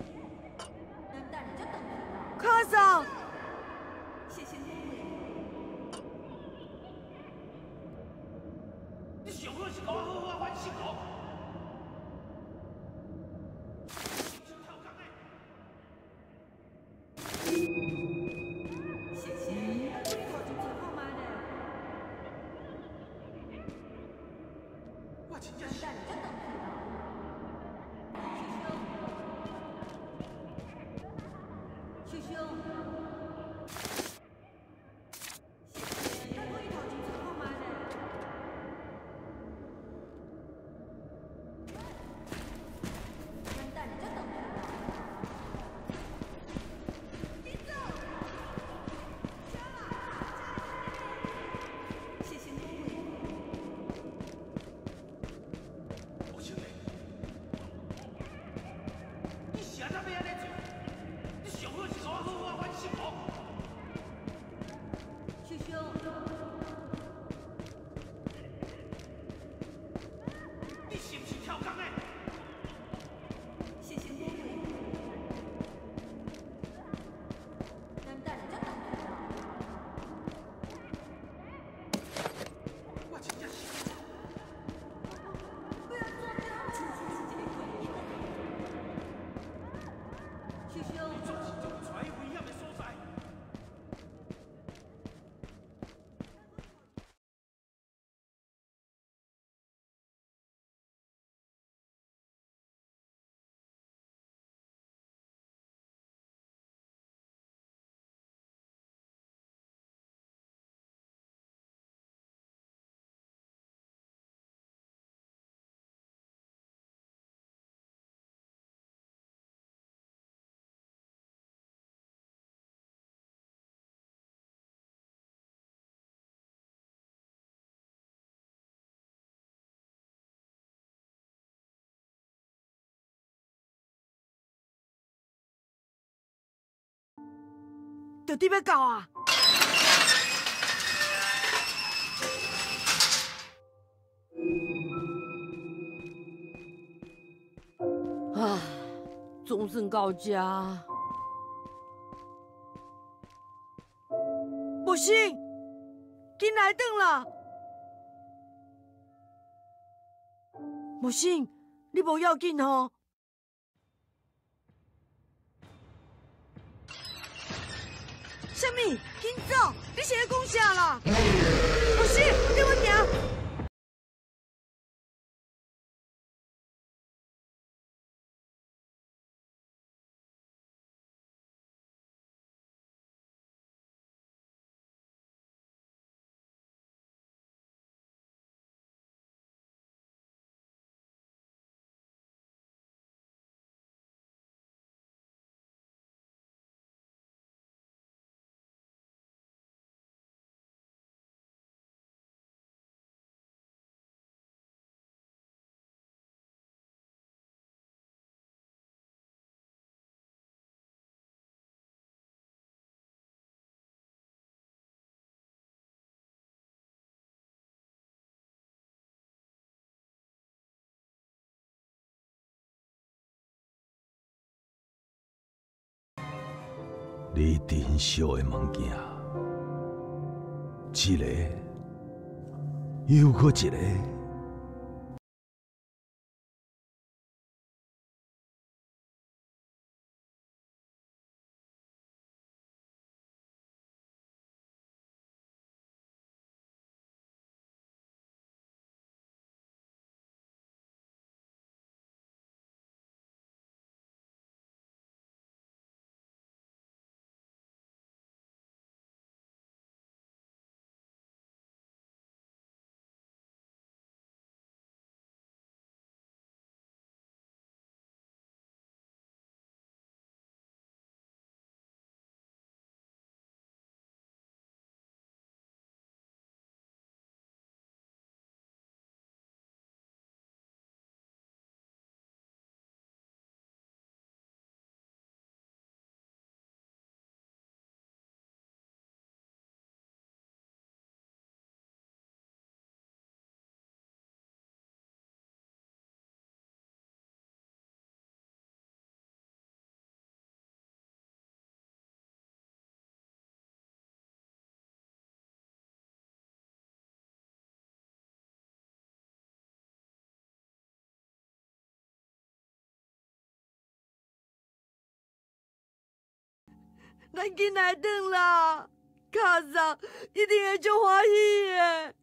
[SPEAKER 2] 就得要到啊！啊，总算到家。不行，进来等啦！木星，你无要紧吼？什么？紧走！你是咧讲啥啦？木星，你我行。
[SPEAKER 6] 你珍惜的物件，一个又过一个，
[SPEAKER 2] 咱紧来等啦，卡桑一定会足欢喜的。